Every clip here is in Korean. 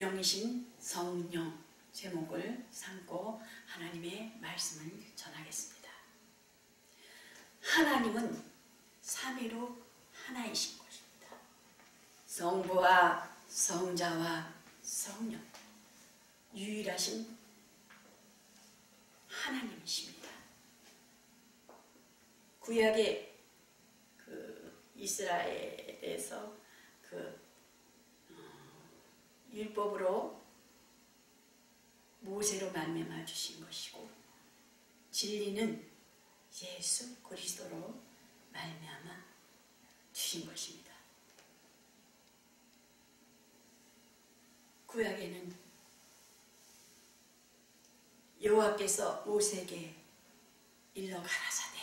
영이신 성령 제목을 삼고 하나님의 말씀을 전하겠습니다. 하나님은 삼위로 하나이신 것입니다. 성부와 성자와 성령 유일하신 하나님이십니다. 구약의 그 이스라엘에서 그 율법으로 모세로 말미암아 주신 것이고 진리는 예수 그리스도로 말미암아 주신 것입니다. 구약에는 여호와께서 모세에게 일러 가라사대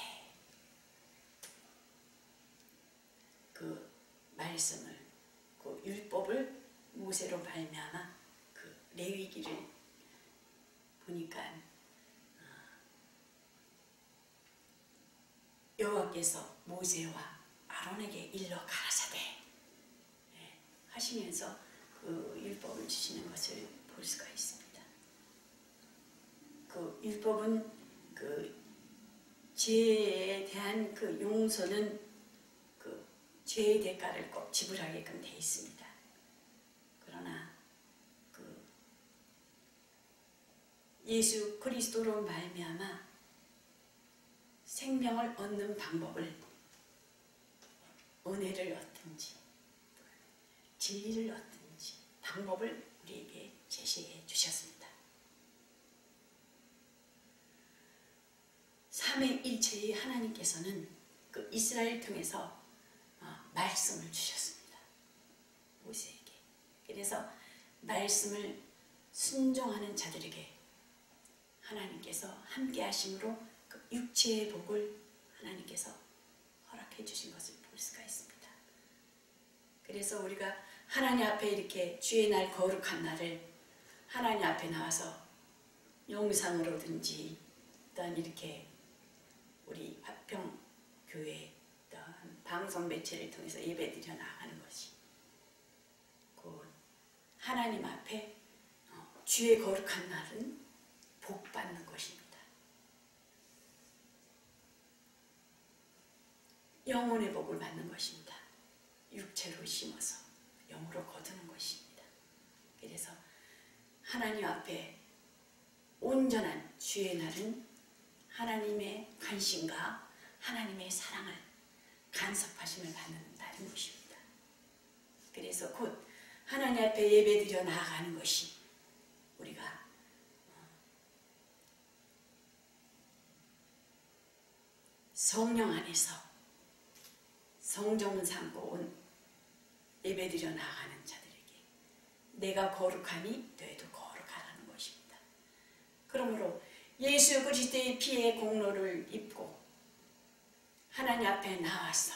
그 말씀을 그 율법을 모세로 발명한 그 레위기를 보니까 어, 여호와께서 모세와 아론에게 일러 가라사대 예, 하시면서 그 율법을 주시는 것을 볼 수가 있습니다. 그 율법은 그 죄에 대한 그 용서는 그 죄의 대가를 꼭 지불하게끔 되어 있습니다. 예수 그리스도로 말미암아 생명을 얻는 방법을 은혜를 얻든지 진리를 얻든지 방법을 우리에게 제시해 주셨습니다. 삼위일체의 하나님께서는 그 이스라엘 통해서 어, 말씀을 주셨습니다. 모세에게. 그래서 말씀을 순종하는 자들에게 하나님께서 함께 하심으로 그 육체의 복을 하나님께서 허락해 주신 것을 볼 수가 있습니다. 그래서 우리가 하나님 앞에 이렇게 주의 날 거룩한 날을 하나님 앞에 나와서 영상으로든지 또는 이렇게 우리 화평 교회 또는 방송 매체를 통해서 예배드려 나가는 것이 곧 하나님 앞에 어, 주의 거룩한 날은 복 받는 것입니다. 영혼의 복을 받는 것입니다. 육체로 심어서 영으로 거두는 것입니다. 그래서 하나님 앞에 온전한 주의 날은 하나님의 관심과 하나님의 사랑을 간섭하심을 받는 날인 것입니다. 그래서 곧 하나님 앞에 예배드려 나아가는 것이 우리가 성령 안에서 성정을 삼고 온 예배드려 나가는 자들에게 내가 거룩하니 너희도 거룩하라는 것입니다. 그러므로 예수 그리스도의 피의 공로를 입고 하나님 앞에 나와서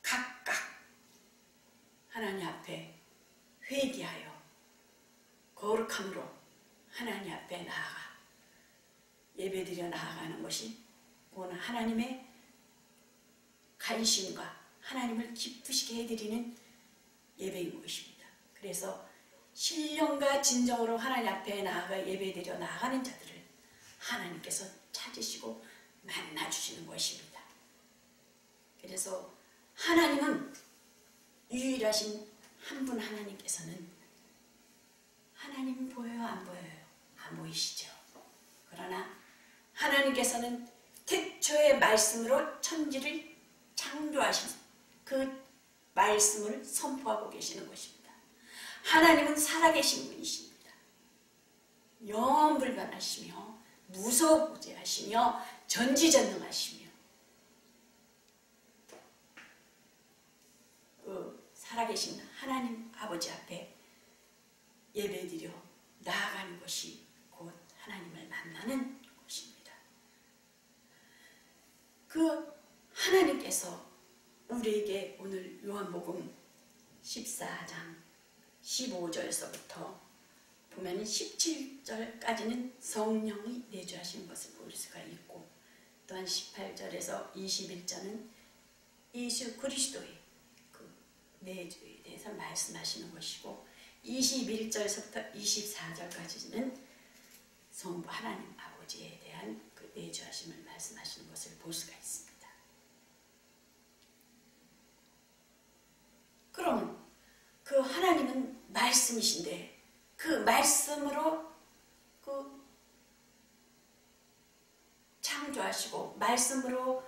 각각 하나님 앞에 회개하여 거룩함으로 하나님 앞에 나아가 예배드려 나아가는 것이 오늘 하나님의 관심과 하나님을 기쁘시게 해드리는 예배인 것입니다. 그래서 신령과 진정으로 하나님 앞에 나아가 예배드려 나아가는 자들을 하나님께서 찾으시고 만나주시는 것입니다. 그래서 하나님은 유일하신 한 분 하나님께서는 하나님 보여요 안 보여요? 안 보이시죠? 그러나 하나님께서는 태초의 말씀으로 천지를 창조하신 그 말씀을 선포하고 계시는 것입니다. 하나님은 살아계신 분이십니다. 영원 불변하시며 무소부재하시며 전지전능하시며 그 살아계신 하나님 아버지 앞에 예배드려 나아가는 것이 곧 하나님을 만나는 그 하나님께서 우리에게 오늘 요한복음 14장 15절에서부터 보면 17절까지는 성령이 내주하신 것을 볼 수가 있고 또한 18절에서 21절은 예수 그리스도의 그 내주에 대해서 말씀하시는 것이고 21절부터 24절까지는 성부 하나님 아버지에 그 내주하심을 말씀하시는 것을 볼 수가 있습니다. 그럼 그 하나님은 말씀이신데 그 말씀으로 그 창조하시고 말씀으로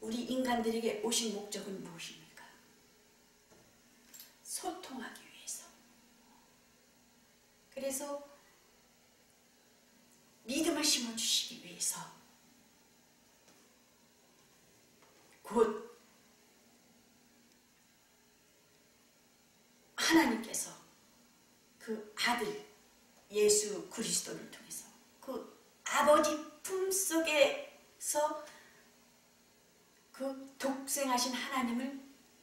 우리 인간들에게 오신 목적은 무엇입니까? 소통하기 위해서. 그래서 믿음을 심어주시기 위해서 곧 하나님께서 그 아들 예수 그리스도를 통해서 그 아버지 품속에서 그 독생하신 하나님을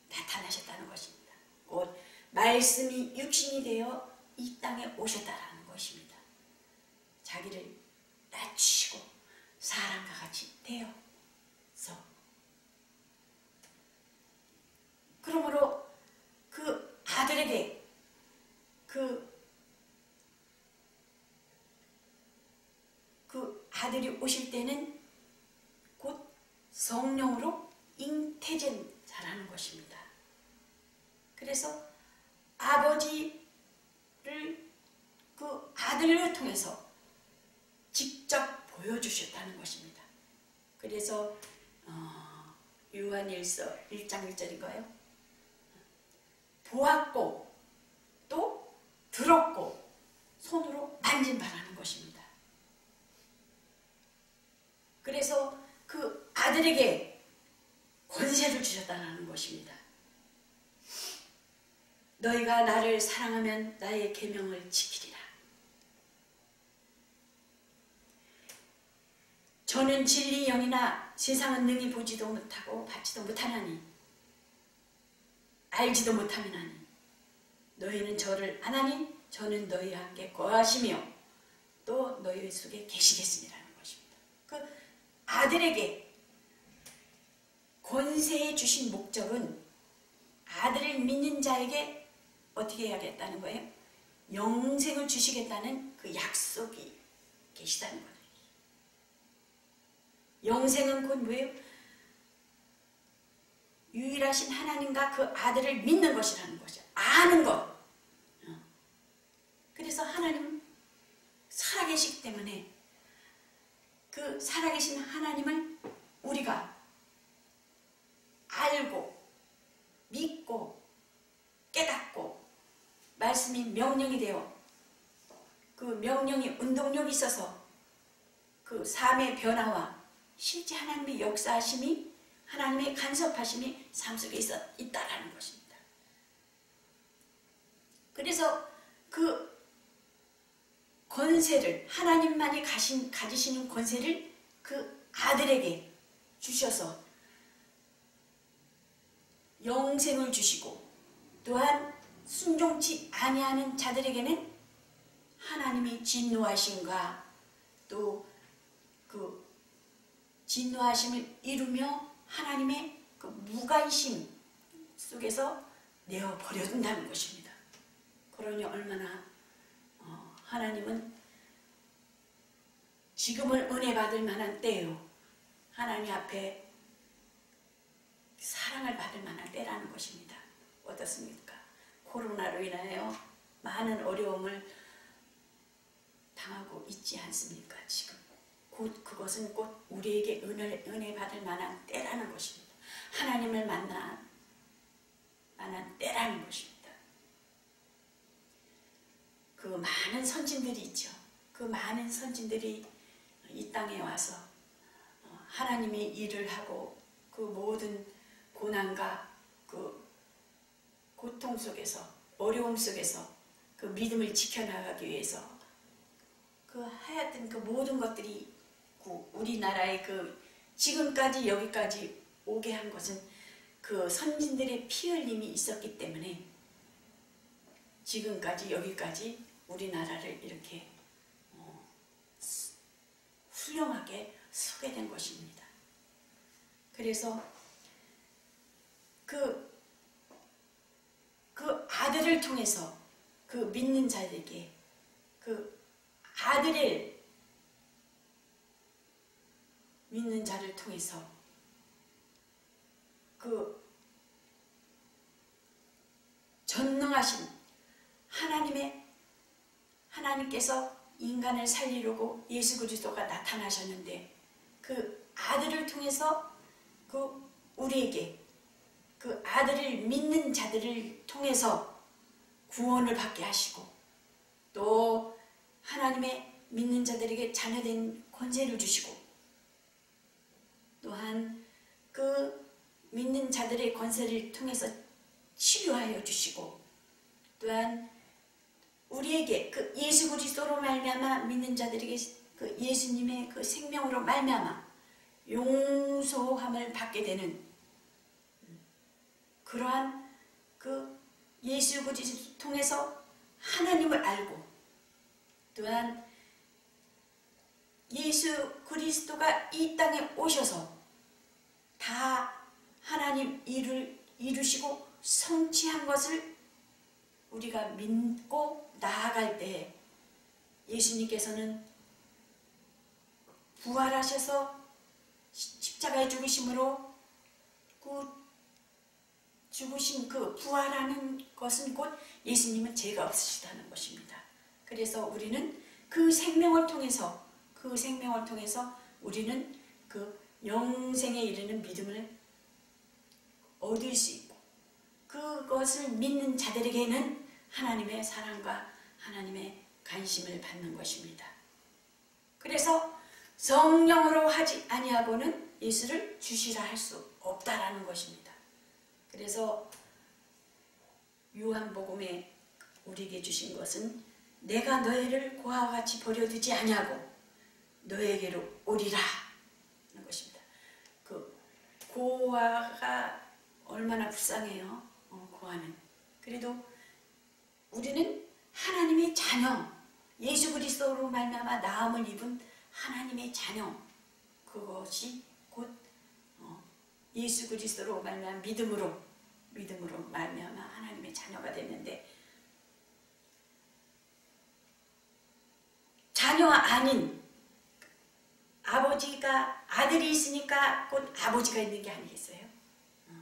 나타나셨다는 것입니다. 곧 말씀이 육신이 되어 이 땅에 오셨다라는 것입니다. 자기를 낮추시고 사람과 같이 되어서 그러므로 그 아들에게 그, 그 아들이 오실 때는 곧 성령으로 잉태된 자라는 것입니다. 그래서 아버지를 그 아들을 통해서 직접 보여주셨다는 것입니다. 그래서 어, 요한일서 1장 1절인가요? 보았고 또 들었고 손으로 만진 바라는 것입니다. 그래서 그 아들에게 권세를 주셨다는 것입니다. 너희가 나를 사랑하면 나의 계명을 지키리라. 저는 진리 영이나 세상은 능히 보지도 못하고 받지도 못하나니 알지도 못하나니 너희는 저를 아나니 저는 너희와 함께 거하시며 또 너희 속에 계시겠습니다라는 것입니다. 그 아들에게 권세해 주신 목적은 아들을 믿는 자에게 어떻게 해야겠다는 거예요? 영생을 주시겠다는 그 약속이 계시다는 거예요. 영생은 곧 뭐예요? 유일하신 하나님과 그 아들을 믿는 것이라는 것이죠. 아는 것. 어. 그래서 하나님 살아계시기 때문에 그 살아계신 하나님을 우리가 알고 믿고 깨닫고 말씀이 명령이 되어 그 명령이 운동력이 있어서 그 삶의 변화와 실제 하나님의 역사하심이 하나님의 간섭하심이 삶 속에 있어 있다라는 것입니다. 그래서 그 권세를 하나님만이 가신, 가지시는 권세를 그 아들에게 주셔서 영생을 주시고 또한 순종치 아니하는 자들에게는 하나님의 진노하심과 또 그 진노하심을 이루며 하나님의 그 무관심 속에서 내어 버려둔다는 것입니다. 그러니 얼마나 어, 하나님은 지금을 은혜 받을 만한 때요. 하나님 앞에 사랑을 받을 만한 때라는 것입니다. 어떻습니까? 코로나로 인하여 많은 어려움을 당하고 있지 않습니까? 지금. 곧 그것은 곧 우리에게 은혜, 은혜 받을 만한 때라는 것입니다. 하나님을 만나 만한 때라는 것입니다. 그 많은 선진들이 있죠. 그 많은 선진들이 이 땅에 와서 어, 하나님의 일을 하고 그 모든 고난과 그 고통 속에서 어려움 속에서 그 믿음을 지켜나가기 위해서 그 하여튼 그 모든 것들이 우리나라의 그 지금까지 여기까지 오게 한 것은 그 선진들의 피 흘림이 있었기 때문에 지금까지 여기까지 우리나라를 이렇게 어, 훌륭하게 서게 된 것입니다. 그래서 그, 그 아들을 통해서 그그 믿는 자들에게 그 아들을 믿는 자를 통해서 그 전능하신 하나님의 하나님께서 인간을 살리려고 예수 그리스도가 나타나셨는데 그 아들을 통해서 그 우리에게 그 아들을 믿는 자들을 통해서 구원을 받게 하시고 또 하나님의 믿는 자들에게 자녀된 권세를 주시고 또한 그 믿는 자들의 권세를 통해서 치료하여 주시고 또한 우리에게 그 예수 그리스도로 말미암아 믿는 자들에게 그 예수님의 그 생명으로 말미암아 용서함을 받게 되는 그러한 그 예수 그리스도 통해서 하나님을 알고 또한 예수 그리스도가 이 땅에 오셔서 다 하나님 일을 이루시고 성취한 것을 우리가 믿고 나아갈 때 예수님께서는 부활하셔서 십자가에 죽으심으로 그 죽으신 그 부활하는 것은 곧 예수님은 죄가 없으시다는 것입니다. 그래서 우리는 그 생명을 통해서 그 생명을 통해서 우리는 그 영생에 이르는 믿음을 얻을 수 있고 그것을 믿는 자들에게는 하나님의 사랑과 하나님의 관심을 받는 것입니다. 그래서 성령으로 하지 아니하고는 예수를 주시라 할 수 없다라는 것입니다. 그래서 요한복음에 우리에게 주신 것은 내가 너희를 고아와 같이 버려두지 아니하고 너에게로 오리라 고아가 얼마나 불쌍해요. 어, 고아는. 그래도 우리는 하나님의 자녀, 예수 그리스도로 말미암아 나음을 입은 하나님의 자녀. 그것이 곧 어, 예수 그리스도로 말미암아 믿음으로 믿음으로 말미암아 하나님의 자녀가 됐는데 자녀가 아닌 아버지가 아들이 있으니까 곧 아버지가 있는 게 아니겠어요? 어.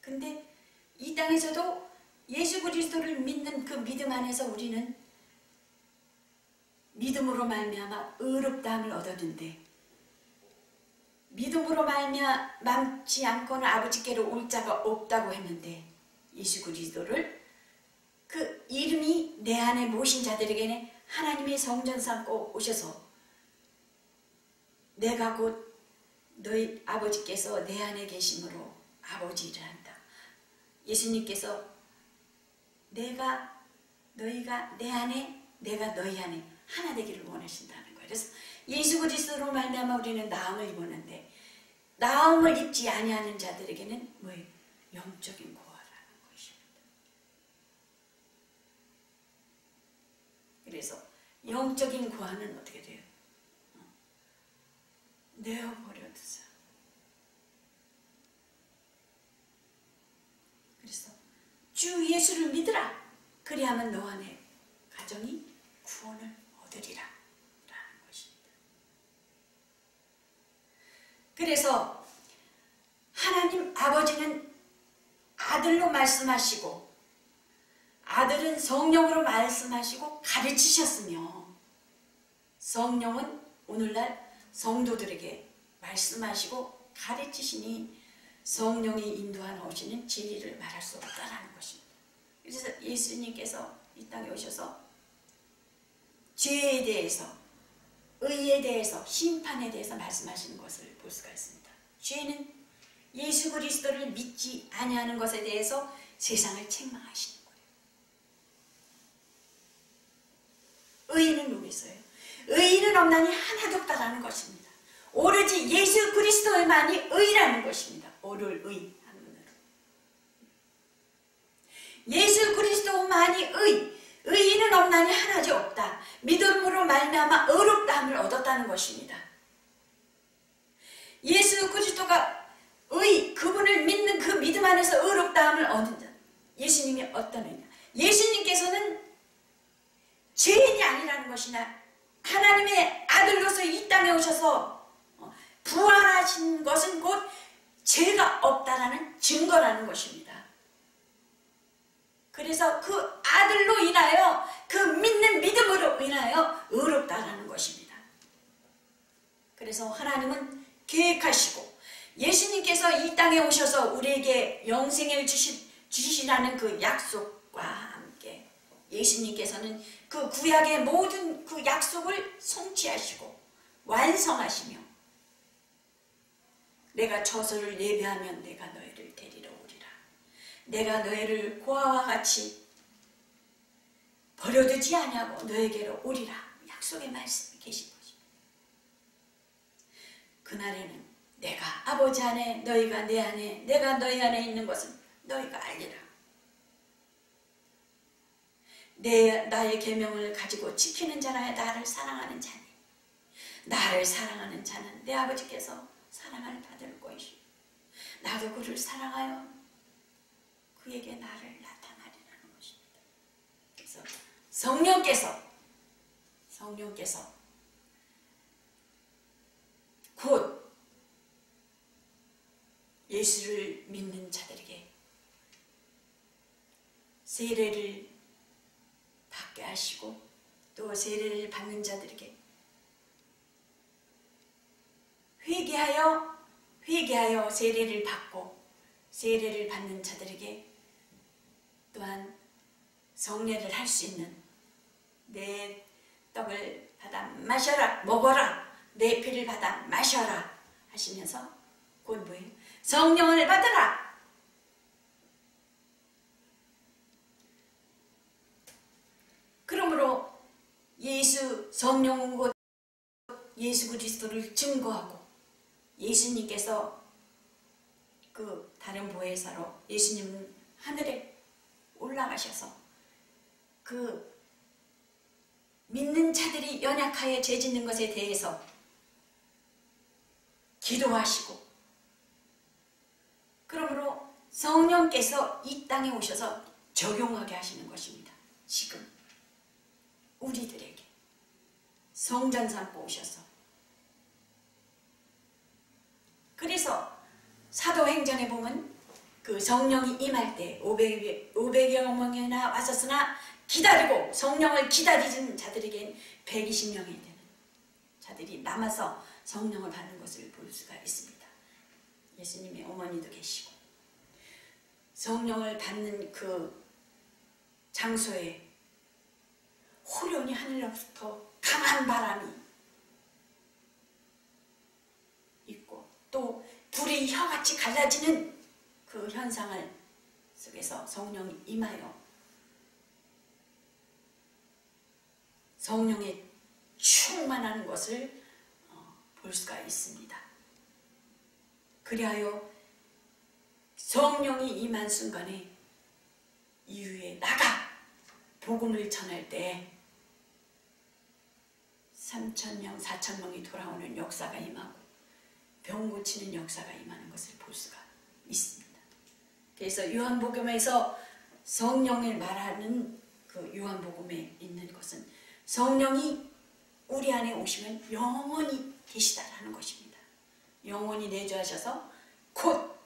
근데 이 땅에서도 예수 그리스도를 믿는 그 믿음 안에서 우리는 믿음으로 말미암아 의롭다함을 얻었는데 믿음으로 말미암지 않고는 아버지께로 올 자가 없다고 했는데 예수 그리스도를 그 이름이 내 안에 모신 자들에게는 하나님의 성전 삼고 오셔서 내가 곧 너희 아버지께서 내 안에 계심으로 아버지를 한다. 예수님께서 내가 너희가 내 안에 내가 너희 안에 하나 되기를 원하신다는 거예요. 그래서 예수 그리스도로 말미암아 우리는 나음을 입었는데 나음을 입지 아니하는 자들에게는 뭐예요? 영적인 고아라는 것입니다. 그래서 영적인 고아는 어떻게 돼요? 내어버려 두자. 그래서 주 예수를 믿으라. 그리하면 너 안에 가정이 구원을 얻으리라. 라는 것입니다. 그래서 하나님 아버지는 아들로 말씀하시고 아들은 성령으로 말씀하시고 가르치셨으며 성령은 오늘날 성도들에게 말씀하시고 가르치시니 성령이 인도하는 오시는 진리를 말할 수 없다라는 것입니다. 그래서 예수님께서 이 땅에 오셔서 죄에 대해서 의에 대해서 심판에 대해서 말씀하시는 것을 볼 수가 있습니다. 죄는 예수 그리스도를 믿지 아니하는 것에 대해서 세상을 책망하시는 거예요. 의는 누구 있어요? 의인은 없나니 하나도 없다라는 것입니다. 오로지 예수 그리스도만이 의라는 것입니다. 오를 의. 예수 그리스도만이 의, 의인은 없나니 하나도 없다. 믿음으로 말미암아 의롭다함을 얻었다는 것입니다. 예수 그리스도가 의, 그분을 믿는 그 믿음 안에서 의롭다함을 얻는 자. 예수님이 어떤 의냐? 예수님께서는 죄인이 아니라는 것이나 하나님의 아들로서 이 땅에 오셔서 어, 부활하신 것은 곧 죄가 없다라는 증거라는 것입니다. 그래서 그 아들로 인하여 그 믿는 믿음으로 인하여 의롭다라는 것입니다. 그래서 하나님은 계획하시고 예수님께서 이 땅에 오셔서 우리에게 영생을 주시, 주시라는 그 약속과 예수님께서는 그 구약의 모든 그 약속을 성취하시고 완성하시며 내가 저소를 예배하면 내가 너희를 데리러 오리라. 내가 너희를 고아와 같이 버려두지 아니하고 너에게로 오리라. 약속의 말씀이 계신 것입니다. 그날에는 내가 아버지 안에 너희가 내 안에 내가 너희 안에 있는 것은 너희가 알리라. 내 나의 계명을 가지고 지키는 자라 나를 사랑하는 자니 나를 사랑하는 자는 내 아버지께서 사랑을 받을 것이요 나도 그를 사랑하여 그에게 나를 나타나리라는 것입니다. 그래서 성령께서 성령께서 곧 예수를 믿는 자들에게 세례를 받게 하시고 또 세례를 받는 자들에게 회개하여 회개하여 세례를 받고 세례를 받는 자들에게 또한 성례를 할 수 있는 내 떡을 받아 마셔라 먹어라 내 피를 받아 마셔라 하시면서 곧 뭐예요? 성령을 받으라. 그러므로 예수 성령은 곧 예수 그리스도를 증거하고 예수님께서 그 다른 보혜사로 예수님은 하늘에 올라가셔서 그 믿는 자들이 연약하여 죄짓는 것에 대해서 기도하시고 그러므로 성령께서 이 땅에 오셔서 적용하게 하시는 것입니다. 지금 우리들에게 성전 삼고 오셔서 그래서 사도행전에 보면 그 성령이 임할 때 500, 500여 명이나 왔었으나 기다리고 성령을 기다리는 자들에겐 120명이 되는 자들이 남아서 성령을 받는 것을 볼 수가 있습니다. 예수님의 어머니도 계시고 성령을 받는 그 장소에 호련히 하늘로부터 강한 바람이 있고 또 불이 혀같이 갈라지는 그 현상을 속에서 성령이 임하여 성령의 충만한 것을 어, 볼 수가 있습니다. 그리하여 성령이 임한 순간에 이후에 나가 복음을 전할 때 3천명, 4천명이 돌아오는 역사가 임하고 병 고치는 역사가 임하는 것을 볼 수가 있습니다. 그래서 요한복음에서 성령을 말하는 그 요한복음에 있는 것은 성령이 우리 안에 오시면 영원히 계시다라는 것입니다. 영원히 내주하셔서 곧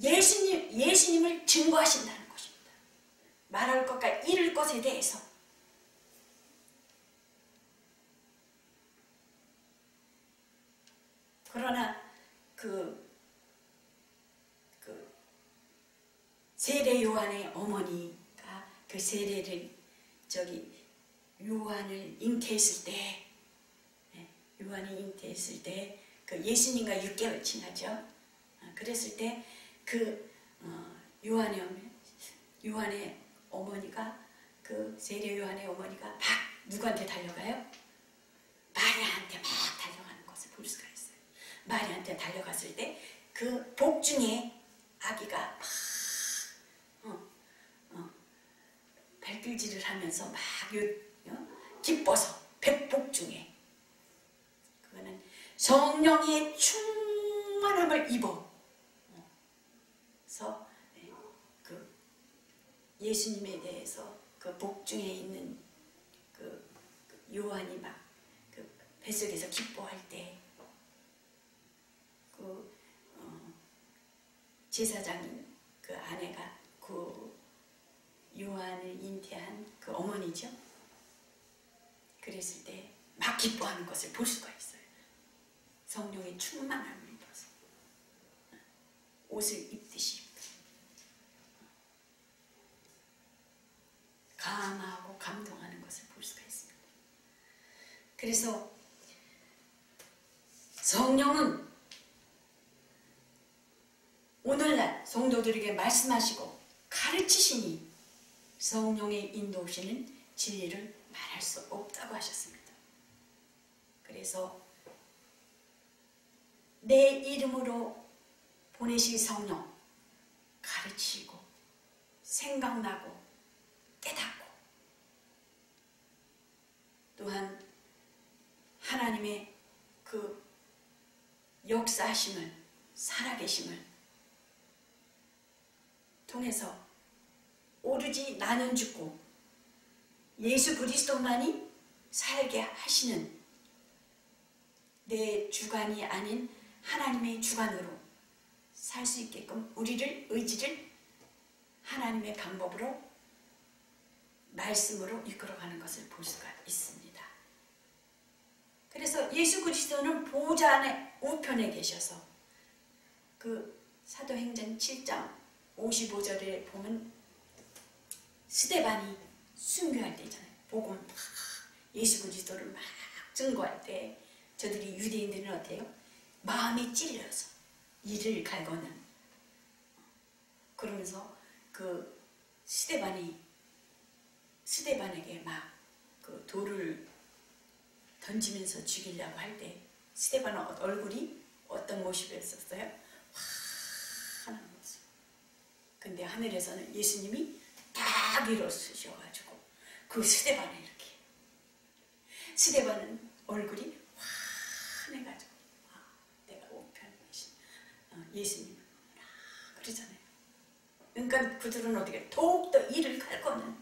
예수님, 예수님을 증거하신다는 것입니다. 말할 것과 이룰 것에 대해서 그러나 그, 그 세례 요한의 어머니가 그 세례를 저기 요한을 잉태했을 때 예, 요한이 잉태했을 때 그 예수님과 6개월 지나죠. 어, 그랬을 때그 어, 요한의 요한의 어머니가 그 세례 요한의 어머니가 막 누구한테 달려가요? 마리아한테 막 달려가는 것을 볼 수가 있어요. 마리아한테 달려갔을 때 그 복 중에 아기가 막 어, 어, 발길질을 하면서 막 요, 어, 기뻐서 백복 중에 그거는 성령의 충만함을 입어. 그래서 그 예수님에 대해서 그 복 중에 있는 그, 그 요한이 막 그 뱃속에서 기뻐할 때 그 어, 제사장인 그 아내가 그 요한을 잉태한 그 어머니죠. 그랬을 때 막 기뻐하는 것을 볼 수가 있어요. 성령의 충만함을 입어서 옷을 입듯이 감하고 감동하는 것을 볼 수가 있습니다. 그래서 성령은 오늘날 성도들에게 말씀하시고 가르치시니 성령의 인도시는 진리를 말할 수 없다고 하셨습니다. 그래서 내 이름으로 보내실 성령 가르치고 생각나고 깨닫고 또한 하나님의 그 역사하심을 살아계심을 통해서 오로지 나는 죽고 예수 그리스도만이 살게 하시는 내 주관이 아닌 하나님의 주관으로 살 수 있게끔 우리를 의지를 하나님의 방법으로 말씀으로 이끌어가는 것을 볼 수가 있습니다. 그래서 예수 그리스도는 보좌 안에 우편에 계셔서 그 사도행전 7장 55절에 보면 스데반이 순교할 때잖아요. 복음 막 예수 그리스도를 막 증거할 때 저들이 유대인들은 어때요? 마음이 찔려서 이를 갈거는 그러면서 그 스데반이 스데반에게 막 그 돌을 던지면서 죽이려고 할 때 스데반 얼굴이 어떤 모습이었었어요? 근데 하늘에서는 예수님이 딱 일어서셔가지고 그 스데반을 이렇게 스데반은 얼굴이 환해가지고 아, 내가 우편이신 어, 예수님 그러잖아요. 그러니까 그들은 어떻게 더욱더 이를 갈거는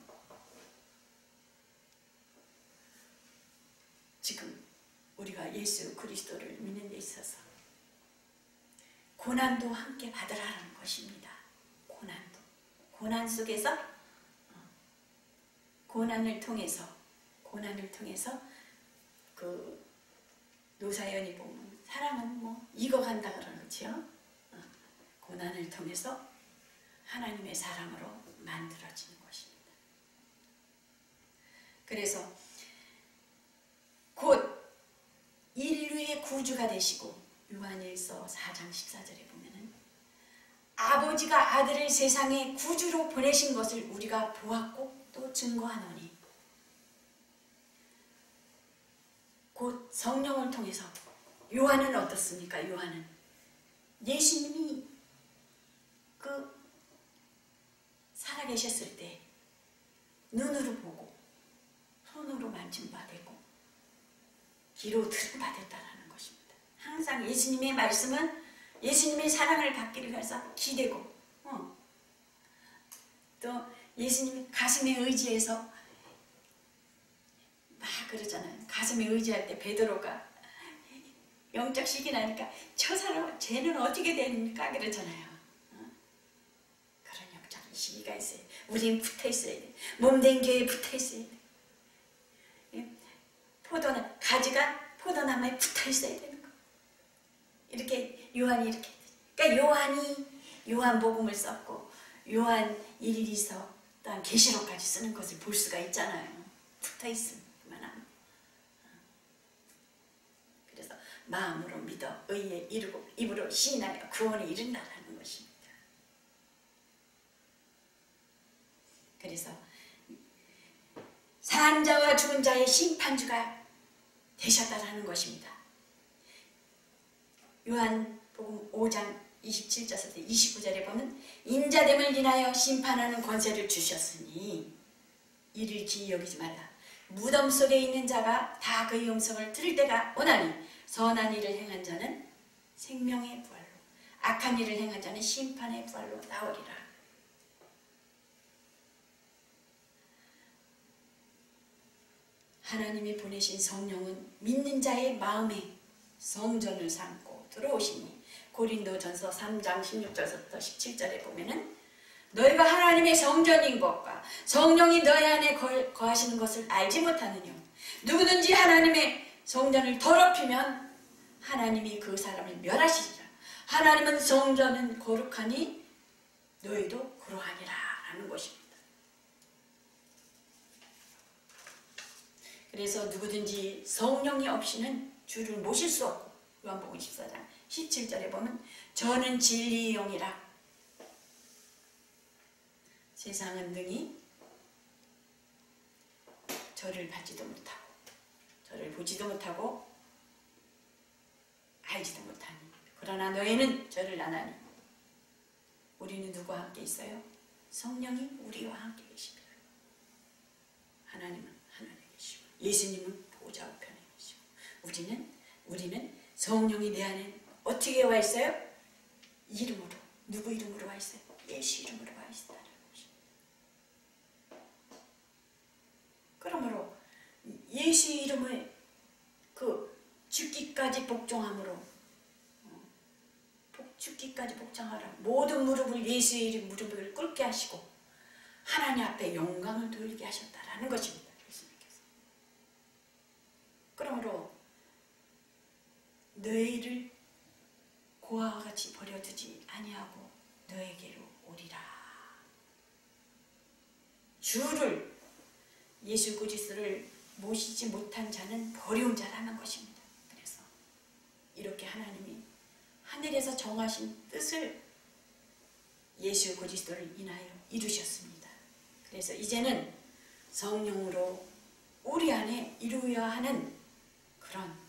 지금 우리가 예수 그리스도를 믿는 데 있어서 고난도 함께 받으라는 것입니다. 고난 속에서 어, 고난을 통해서 고난을 통해서 그 노사연이 보면 사랑은 뭐 익어간다 그러죠. 어, 고난을 통해서 하나님의 사랑으로 만들어지는 것입니다. 그래서 곧 인류의 구주가 되시고 요한일서 4장 14절에 보면은 아버지가 아들을 세상에 구주로 보내신 것을 우리가 보았고 또 증거하노니 곧 성령을 통해서 요한은 어떻습니까? 요한은 예수님이 그 살아계셨을 때 눈으로 보고 손으로 만진 바 되고 귀로 들은 바 됐다라는 것입니다. 항상 예수님의 말씀은 예수님의 사랑을 받기를 위해서 기대고 어. 또 예수님 가슴에 의지해서 막 그러잖아요. 가슴에 의지할 때 베드로가 영적 시기 나니까 저 사람 쟤는 어떻게 됩니까? 그러잖아요. 어? 그런 영적 시기가 있어요. 우린 붙어 있어야 돼. 몸된 교회에 붙어 있어야 돼. 포도는 가지가 포도나무에 붙어 있어야 되는 거. 이렇게 요한이 이렇게. 그러니까 요한이 요한복음을 썼고 요한 1, 2서 또한 계시록까지 쓰는 것을 볼 수가 있잖아요. 붙어 있으면 하면. 그래서 마음으로 믿어 의에 이르고 입으로 시인하여 구원에 이른다라는 것입니다. 그래서 산자와 죽은 자의 심판주가 되셨다라는 것입니다. 요한 복음 5장 27절에서 29절에 보면 인자됨을 인하여 심판하는 권세를 주셨으니 이를 기이 여기지 말라. 무덤 속에 있는 자가 다 그의 음성을 들을 때가 오나니 선한 일을 행한 자는 생명의 부활로 악한 일을 행한 자는 심판의 부활로 나오리라. 하나님이 보내신 성령은 믿는 자의 마음에 성전을 삼고 들어오시니 고린도전서 3장 16절부터 17절에 보면은 너희가 하나님의 성전인 것과 성령이 너희 안에 거- 거하시는 것을 알지 못하느냐 누구든지 하나님의 성전을 더럽히면 하나님이 그 사람을 멸하시리라. 하나님은 성전은 거룩하니 너희도 그러하니라 라는 것입니다. 그래서 누구든지 성령이 없이는 주를 모실 수 없고 요한복음 14장 17절에 보면 저는 진리의 영이라 세상은 능히 저를 받지도 못하고 저를 보지도 못하고 알지도 못하니 그러나 너희는 저를 아나니 우리는 누구와 함께 있어요? 성령이 우리와 함께 계십니다. 하나님은 하나님에 계시고 예수님은 보좌 우편에 계시고 우리는 우리는 성령이 내 안에 어떻게 와 있어요? 이름으로 누구 이름으로 와 있어요? 예수 이름으로 와 것입니다. 그러므로 예수 이름을 그 죽기까지 복종함으로 죽기까지 복종하라 모든 무릎을 예수의 이름 무릎을 꿇게 하시고 하나님 앞에 영광을 돌리게 하셨다라는 것입니다. 예수님께서. 그러므로 너희를 고아와 같이 버려두지 아니하고 너에게로 오리라. 주를 예수 그리스도를 모시지 못한 자는 버려운 자라는 것입니다. 그래서 이렇게 하나님이 하늘에서 정하신 뜻을 예수 그리스도를 인하여 이루셨습니다. 그래서 이제는 성령으로 우리 안에 이루어야 하는 그런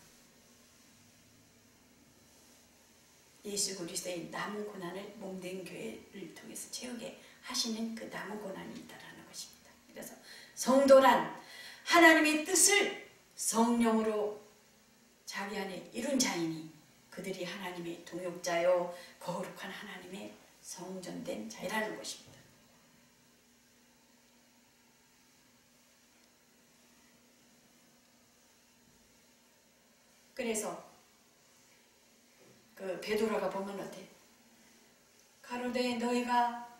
예수 그리스도의 남은 고난을 몸된 교회를 통해서 채우게 하시는 그 남은 고난이 있다라는 것입니다. 그래서 성도란 하나님의 뜻을 성령으로 자기 안에 이룬 자이니 그들이 하나님의 동역자요 거룩한 하나님의 성전된 자이라는 것입니다. 그래서 그 베드로가 보면 어때? 가로되 너희가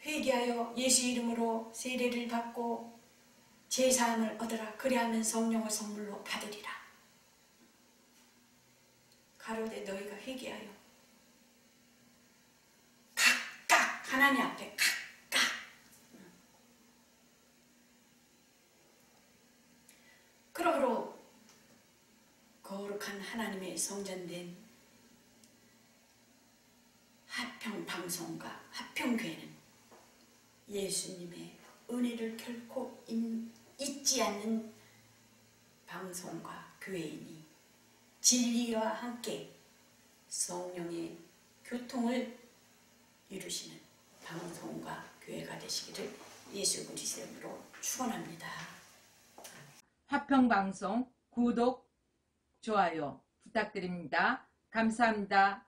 회개하여 예수 이름으로 세례를 받고 제사함을 얻으라 그리하면 성령을 선물로 받으리라. 가로되 너희가 회개하여 각각 하나님 앞에 각각 그러므로 거룩한 하나님의 성전된 하평 방송과 하평 교회는 예수님의 은혜를 결코 잊- 잊지 않는 방송과 교회이니 진리와 함께 성령의 교통을 이루시는 방송과 교회가 되시기를 예수 그리스도 이름으로 축원합니다. 화평방송 구독, 좋아요 부탁드립니다. 감사합니다.